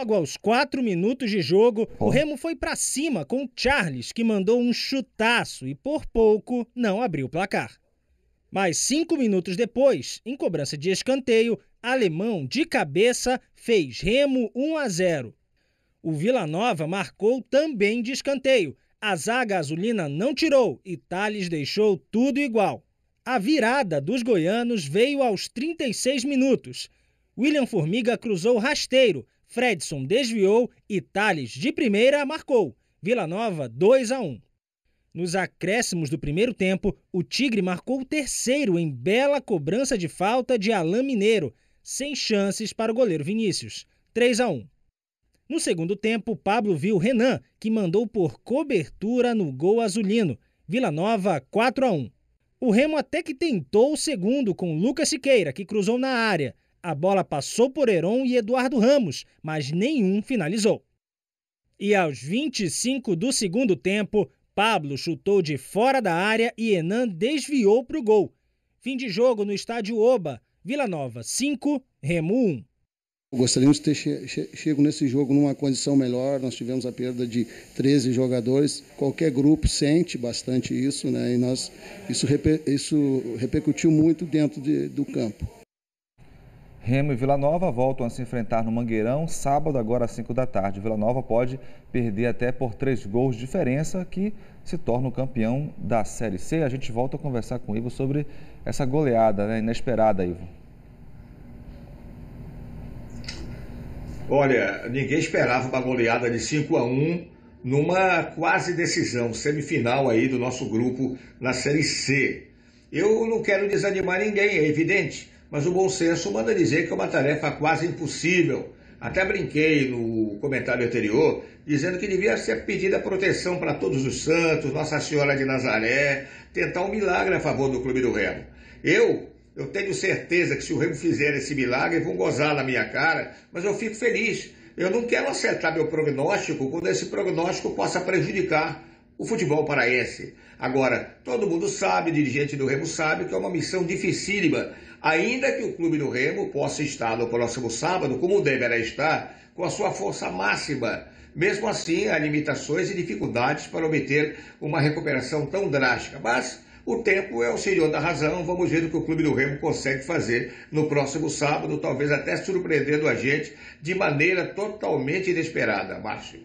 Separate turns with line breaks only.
Logo aos quatro minutos de jogo, o Remo foi para cima com o Charles, que mandou um chutaço e por pouco não abriu o placar. Mas cinco minutos depois, em cobrança de escanteio, Alemão de cabeça fez Remo 1 a 0. O Vila Nova marcou também de escanteio. A zaga azulina não tirou e Thales deixou tudo igual. A virada dos goianos veio aos 36 minutos. William Formiga cruzou rasteiro, Fredson desviou e Thales, de primeira, marcou. Vila Nova 2 a 1. Nos acréscimos do primeiro tempo, o Tigre marcou o terceiro em bela cobrança de falta de Alain Mineiro, sem chances para o goleiro Vinícius. 3 a 1. No segundo tempo, Pablo viu Renan, que mandou por cobertura no gol azulino. Vila Nova 4 a 1. O Remo até que tentou o segundo com Lucas Siqueira, que cruzou na área. A bola passou por Heron e Eduardo Ramos, mas nenhum finalizou. E aos 25 do segundo tempo, Pablo chutou de fora da área e Enan desviou para o gol. Fim de jogo no estádio Oba. Vila Nova 5, Remo 1.
Gostaríamos de ter che chego nesse jogo numa condição melhor. Nós tivemos a perda de 13 jogadores. Qualquer grupo sente bastante isso, né? E nós isso, reper isso repercutiu muito dentro de, do campo.
Remo e Vila Nova voltam a se enfrentar no Mangueirão sábado, agora às 5 da tarde. Vila Nova pode perder até por três gols de diferença, que se torna o campeão da Série C. A gente volta a conversar com o Ivo sobre essa goleada né, inesperada, Ivo.
Olha, ninguém esperava uma goleada de 5 a 1 numa quase decisão, semifinal aí do nosso grupo na Série C. Eu não quero desanimar ninguém, é evidente mas o bom senso manda dizer que é uma tarefa quase impossível. Até brinquei no comentário anterior, dizendo que devia ser pedida proteção para todos os santos, Nossa Senhora de Nazaré, tentar um milagre a favor do Clube do Remo. Eu, eu tenho certeza que se o Remo fizer esse milagre, vão gozar na minha cara, mas eu fico feliz. Eu não quero acertar meu prognóstico quando esse prognóstico possa prejudicar o futebol paraense. Agora, todo mundo sabe, dirigente do Remo sabe, que é uma missão dificílima ainda que o clube do Remo possa estar no próximo sábado, como deverá estar, com a sua força máxima. Mesmo assim, há limitações e dificuldades para obter uma recuperação tão drástica. Mas o tempo é o senhor da razão. Vamos ver o que o Clube do Remo consegue fazer no próximo sábado, talvez até surpreendendo a gente de maneira totalmente inesperada, Márcio.